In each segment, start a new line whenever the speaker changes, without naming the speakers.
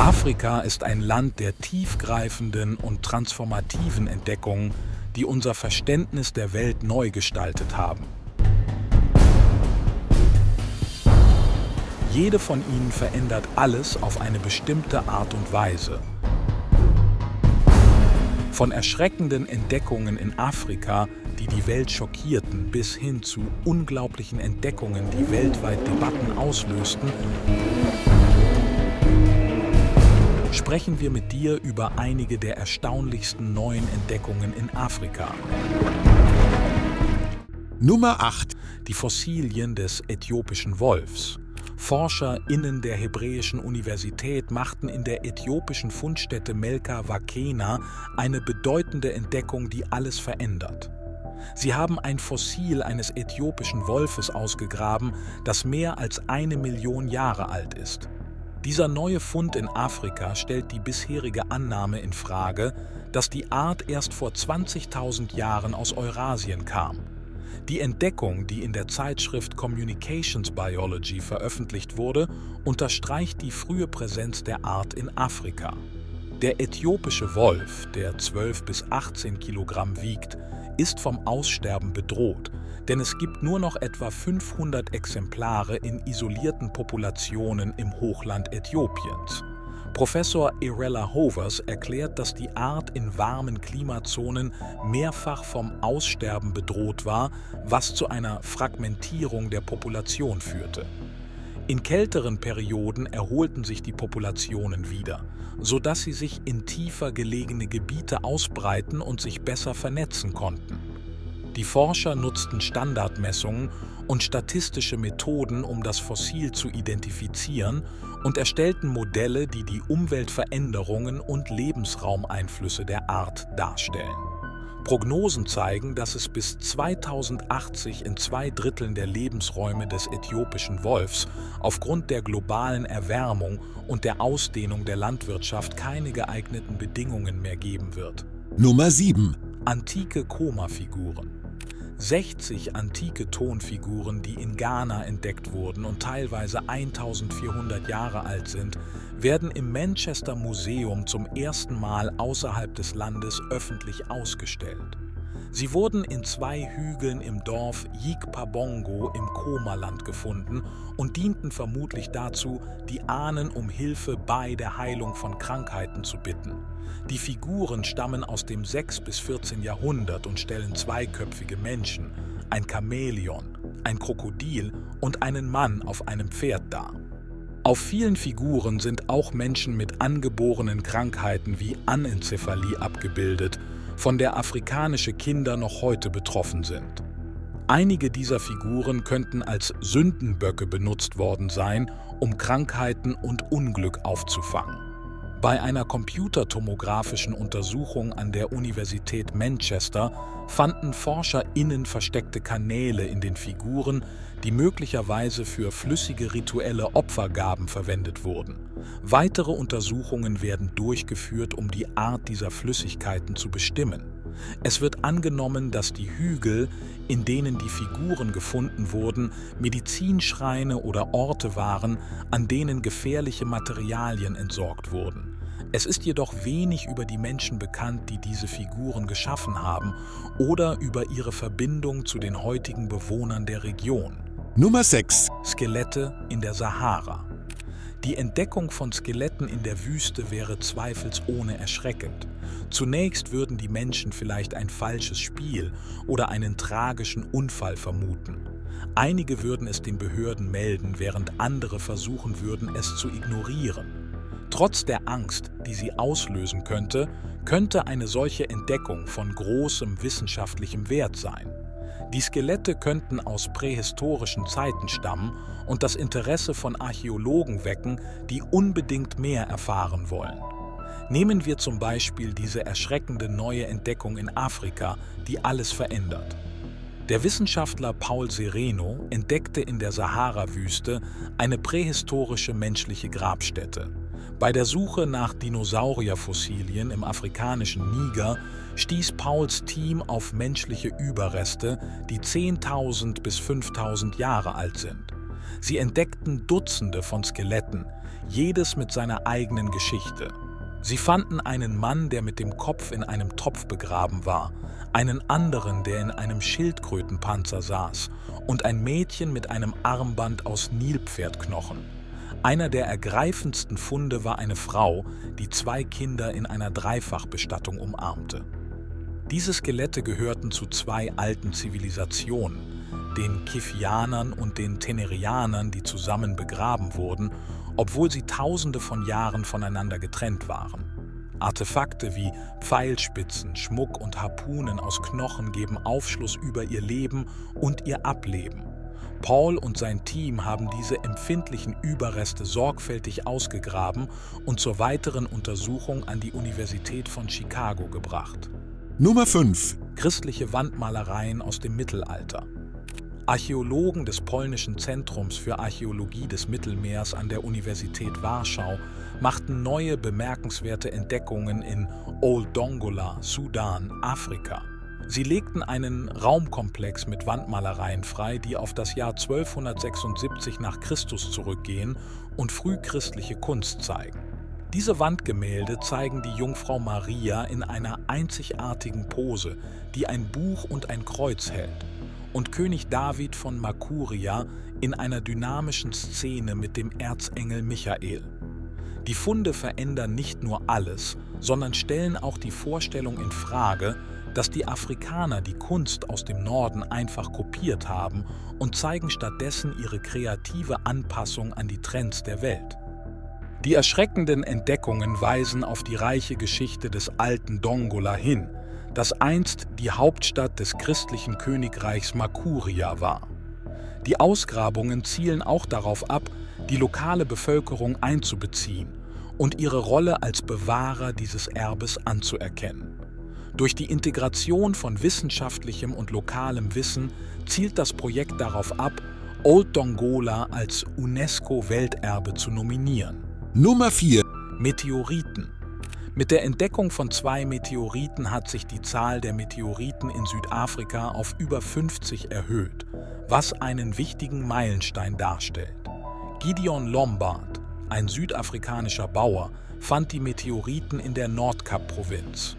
Afrika ist ein Land der tiefgreifenden und transformativen Entdeckungen, die unser Verständnis der Welt neu gestaltet haben. Jede von ihnen verändert alles auf eine bestimmte Art und Weise. Von erschreckenden Entdeckungen in Afrika, die die Welt schockierten, bis hin zu unglaublichen Entdeckungen, die weltweit Debatten auslösten, sprechen wir mit dir über einige der erstaunlichsten neuen Entdeckungen in Afrika.
Nummer 8.
Die Fossilien des äthiopischen Wolfs. ForscherInnen der Hebräischen Universität machten in der äthiopischen Fundstätte Melka Wakena eine bedeutende Entdeckung, die alles verändert. Sie haben ein Fossil eines äthiopischen Wolfes ausgegraben, das mehr als eine Million Jahre alt ist. Dieser neue Fund in Afrika stellt die bisherige Annahme in Frage, dass die Art erst vor 20.000 Jahren aus Eurasien kam. Die Entdeckung, die in der Zeitschrift Communications Biology veröffentlicht wurde, unterstreicht die frühe Präsenz der Art in Afrika. Der äthiopische Wolf, der 12 bis 18 Kilogramm wiegt, ist vom Aussterben bedroht denn es gibt nur noch etwa 500 Exemplare in isolierten Populationen im Hochland Äthiopiens. Professor Irella Hovers erklärt, dass die Art in warmen Klimazonen mehrfach vom Aussterben bedroht war, was zu einer Fragmentierung der Population führte. In kälteren Perioden erholten sich die Populationen wieder, sodass sie sich in tiefer gelegene Gebiete ausbreiten und sich besser vernetzen konnten. Die Forscher nutzten Standardmessungen und statistische Methoden, um das Fossil zu identifizieren und erstellten Modelle, die die Umweltveränderungen und Lebensraumeinflüsse der Art darstellen. Prognosen zeigen, dass es bis 2080 in zwei Dritteln der Lebensräume des äthiopischen Wolfs aufgrund der globalen Erwärmung und der Ausdehnung der Landwirtschaft keine geeigneten Bedingungen mehr geben wird.
Nummer 7.
Antike Koma-Figuren 60 antike Tonfiguren, die in Ghana entdeckt wurden und teilweise 1400 Jahre alt sind, werden im Manchester Museum zum ersten Mal außerhalb des Landes öffentlich ausgestellt. Sie wurden in zwei Hügeln im Dorf Yikpabongo im Komaland gefunden und dienten vermutlich dazu, die Ahnen um Hilfe bei der Heilung von Krankheiten zu bitten. Die Figuren stammen aus dem 6. bis 14. Jahrhundert und stellen zweiköpfige Menschen, ein Chamäleon, ein Krokodil und einen Mann auf einem Pferd dar. Auf vielen Figuren sind auch Menschen mit angeborenen Krankheiten wie Anencephalie abgebildet von der afrikanische Kinder noch heute betroffen sind. Einige dieser Figuren könnten als Sündenböcke benutzt worden sein, um Krankheiten und Unglück aufzufangen. Bei einer computertomografischen Untersuchung an der Universität Manchester fanden ForscherInnen versteckte Kanäle in den Figuren, die möglicherweise für flüssige rituelle Opfergaben verwendet wurden. Weitere Untersuchungen werden durchgeführt, um die Art dieser Flüssigkeiten zu bestimmen. Es wird angenommen, dass die Hügel, in denen die Figuren gefunden wurden, Medizinschreine oder Orte waren, an denen gefährliche Materialien entsorgt wurden. Es ist jedoch wenig über die Menschen bekannt, die diese Figuren geschaffen haben oder über ihre Verbindung zu den heutigen Bewohnern der Region.
Nummer 6.
Skelette in der Sahara. Die Entdeckung von Skeletten in der Wüste wäre zweifelsohne erschreckend. Zunächst würden die Menschen vielleicht ein falsches Spiel oder einen tragischen Unfall vermuten. Einige würden es den Behörden melden, während andere versuchen würden, es zu ignorieren. Trotz der Angst, die sie auslösen könnte, könnte eine solche Entdeckung von großem wissenschaftlichem Wert sein. Die Skelette könnten aus prähistorischen Zeiten stammen und das Interesse von Archäologen wecken, die unbedingt mehr erfahren wollen. Nehmen wir zum Beispiel diese erschreckende neue Entdeckung in Afrika, die alles verändert. Der Wissenschaftler Paul Sereno entdeckte in der Sahara-Wüste eine prähistorische menschliche Grabstätte. Bei der Suche nach Dinosaurierfossilien im afrikanischen Niger stieß Pauls Team auf menschliche Überreste, die 10.000 bis 5.000 Jahre alt sind. Sie entdeckten Dutzende von Skeletten, jedes mit seiner eigenen Geschichte. Sie fanden einen Mann, der mit dem Kopf in einem Topf begraben war, einen anderen, der in einem Schildkrötenpanzer saß und ein Mädchen mit einem Armband aus Nilpferdknochen. Einer der ergreifendsten Funde war eine Frau, die zwei Kinder in einer Dreifachbestattung umarmte. Diese Skelette gehörten zu zwei alten Zivilisationen, den Kifianern und den Tenerianern, die zusammen begraben wurden, obwohl sie tausende von Jahren voneinander getrennt waren. Artefakte wie Pfeilspitzen, Schmuck und Harpunen aus Knochen geben Aufschluss über ihr Leben und ihr Ableben. Paul und sein Team haben diese empfindlichen Überreste sorgfältig ausgegraben und zur weiteren Untersuchung an die Universität von Chicago gebracht.
Nummer 5.
Christliche Wandmalereien aus dem Mittelalter. Archäologen des polnischen Zentrums für Archäologie des Mittelmeers an der Universität Warschau machten neue bemerkenswerte Entdeckungen in Old Dongola, Sudan, Afrika. Sie legten einen Raumkomplex mit Wandmalereien frei, die auf das Jahr 1276 nach Christus zurückgehen und frühchristliche Kunst zeigen. Diese Wandgemälde zeigen die Jungfrau Maria in einer einzigartigen Pose, die ein Buch und ein Kreuz hält, und König David von Makuria in einer dynamischen Szene mit dem Erzengel Michael. Die Funde verändern nicht nur alles, sondern stellen auch die Vorstellung in Frage, dass die Afrikaner die Kunst aus dem Norden einfach kopiert haben und zeigen stattdessen ihre kreative Anpassung an die Trends der Welt. Die erschreckenden Entdeckungen weisen auf die reiche Geschichte des alten Dongola hin, das einst die Hauptstadt des christlichen Königreichs Makuria war. Die Ausgrabungen zielen auch darauf ab, die lokale Bevölkerung einzubeziehen und ihre Rolle als Bewahrer dieses Erbes anzuerkennen. Durch die Integration von wissenschaftlichem und lokalem Wissen zielt das Projekt darauf ab, Old Dongola als UNESCO-Welterbe zu nominieren.
Nummer 4.
Meteoriten. Mit der Entdeckung von zwei Meteoriten hat sich die Zahl der Meteoriten in Südafrika auf über 50 erhöht, was einen wichtigen Meilenstein darstellt. Gideon Lombard, ein südafrikanischer Bauer, fand die Meteoriten in der Nordkap-Provinz.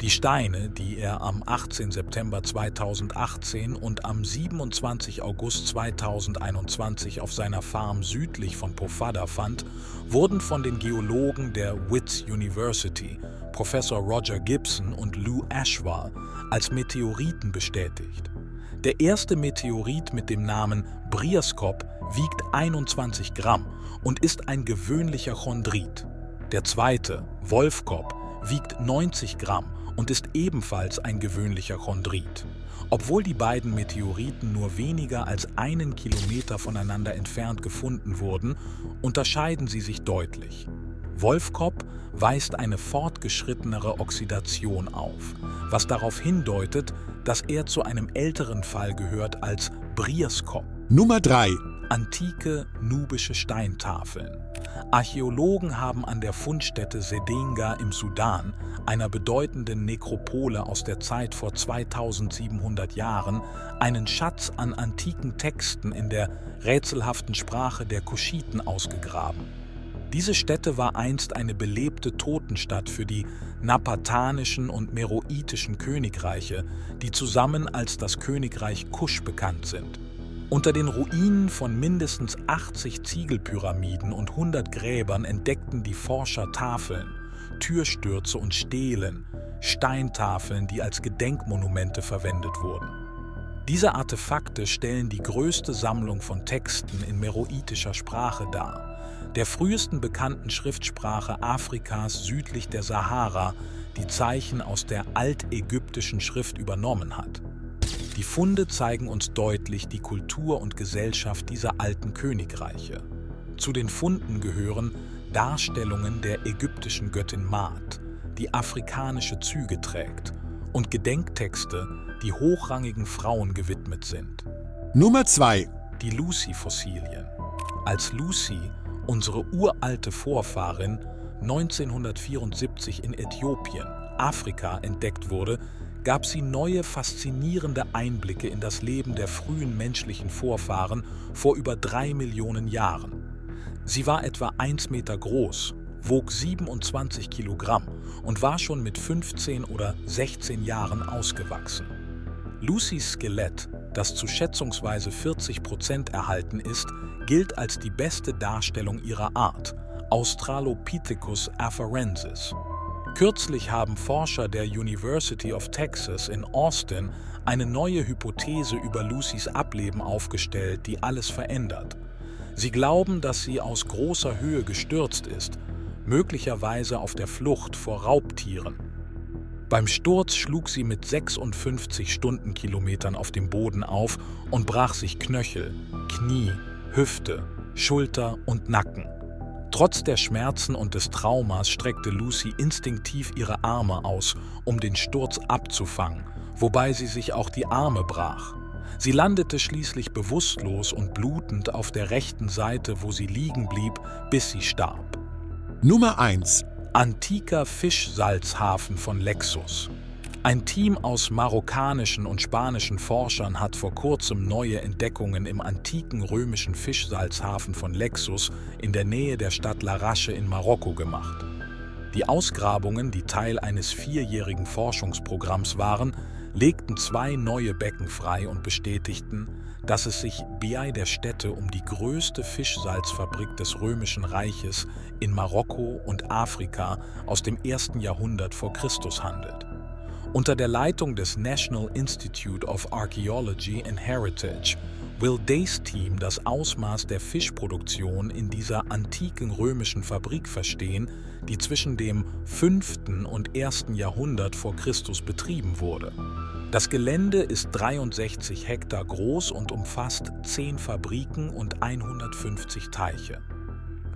Die Steine, die er am 18. September 2018 und am 27. August 2021 auf seiner Farm südlich von Pofadder fand, wurden von den Geologen der Wits University, Professor Roger Gibson und Lou Ashwell, als Meteoriten bestätigt. Der erste Meteorit mit dem Namen Briaskop wiegt 21 Gramm und ist ein gewöhnlicher Chondrit. Der zweite, Wolfkop, wiegt 90 Gramm und ist ebenfalls ein gewöhnlicher Chondrit. Obwohl die beiden Meteoriten nur weniger als einen Kilometer voneinander entfernt gefunden wurden, unterscheiden sie sich deutlich. Wolfkop weist eine fortgeschrittenere Oxidation auf, was darauf hindeutet, dass er zu einem älteren Fall gehört als Brierskop.
Nummer 3.
Antike nubische Steintafeln. Archäologen haben an der Fundstätte Sedenga im Sudan, einer bedeutenden Nekropole aus der Zeit vor 2700 Jahren, einen Schatz an antiken Texten in der rätselhaften Sprache der Kuschiten ausgegraben. Diese Stätte war einst eine belebte Totenstadt für die napatanischen und meroitischen Königreiche, die zusammen als das Königreich Kusch bekannt sind. Unter den Ruinen von mindestens 80 Ziegelpyramiden und 100 Gräbern entdeckten die Forscher Tafeln, Türstürze und Stelen, Steintafeln, die als Gedenkmonumente verwendet wurden. Diese Artefakte stellen die größte Sammlung von Texten in meroitischer Sprache dar, der frühesten bekannten Schriftsprache Afrikas südlich der Sahara, die Zeichen aus der altägyptischen Schrift übernommen hat. Die Funde zeigen uns deutlich die Kultur und Gesellschaft dieser alten Königreiche. Zu den Funden gehören Darstellungen der ägyptischen Göttin Maat, die afrikanische Züge trägt, und Gedenktexte, die hochrangigen Frauen gewidmet sind.
Nummer 2.
Die Lucy-Fossilien. Als Lucy, unsere uralte Vorfahrin, 1974 in Äthiopien, Afrika, entdeckt wurde, gab sie neue, faszinierende Einblicke in das Leben der frühen menschlichen Vorfahren vor über drei Millionen Jahren. Sie war etwa 1 Meter groß, wog 27 Kilogramm und war schon mit 15 oder 16 Jahren ausgewachsen. Lucys Skelett, das zu schätzungsweise 40 Prozent erhalten ist, gilt als die beste Darstellung ihrer Art, Australopithecus afarensis. Kürzlich haben Forscher der University of Texas in Austin eine neue Hypothese über Lucys Ableben aufgestellt, die alles verändert. Sie glauben, dass sie aus großer Höhe gestürzt ist, möglicherweise auf der Flucht vor Raubtieren. Beim Sturz schlug sie mit 56 Stundenkilometern auf dem Boden auf und brach sich Knöchel, Knie, Hüfte, Schulter und Nacken. Trotz der Schmerzen und des Traumas streckte Lucy instinktiv ihre Arme aus, um den Sturz abzufangen, wobei sie sich auch die Arme brach. Sie landete schließlich bewusstlos und blutend auf der rechten Seite, wo sie liegen blieb, bis sie starb.
Nummer 1.
Antiker Fischsalzhafen von Lexus. Ein Team aus marokkanischen und spanischen Forschern hat vor kurzem neue Entdeckungen im antiken römischen Fischsalzhafen von Lexus in der Nähe der Stadt Larache in Marokko gemacht. Die Ausgrabungen, die Teil eines vierjährigen Forschungsprogramms waren, legten zwei neue Becken frei und bestätigten, dass es sich bei der Stätte um die größte Fischsalzfabrik des Römischen Reiches in Marokko und Afrika aus dem ersten Jahrhundert vor Christus handelt. Unter der Leitung des National Institute of Archaeology and Heritage will Days Team das Ausmaß der Fischproduktion in dieser antiken römischen Fabrik verstehen, die zwischen dem 5. und 1. Jahrhundert vor Christus betrieben wurde. Das Gelände ist 63 Hektar groß und umfasst 10 Fabriken und 150 Teiche.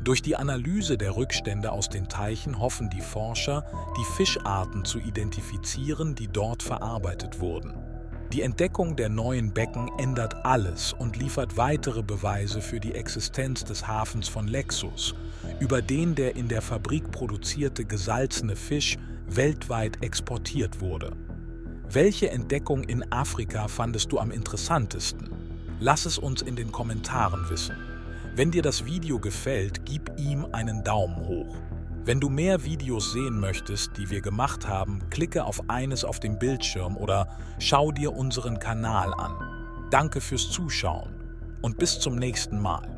Durch die Analyse der Rückstände aus den Teichen hoffen die Forscher, die Fischarten zu identifizieren, die dort verarbeitet wurden. Die Entdeckung der neuen Becken ändert alles und liefert weitere Beweise für die Existenz des Hafens von Lexus, über den der in der Fabrik produzierte gesalzene Fisch weltweit exportiert wurde. Welche Entdeckung in Afrika fandest du am interessantesten? Lass es uns in den Kommentaren wissen. Wenn dir das Video gefällt, gib ihm einen Daumen hoch. Wenn du mehr Videos sehen möchtest, die wir gemacht haben, klicke auf eines auf dem Bildschirm oder schau dir unseren Kanal an. Danke fürs Zuschauen und bis zum nächsten Mal.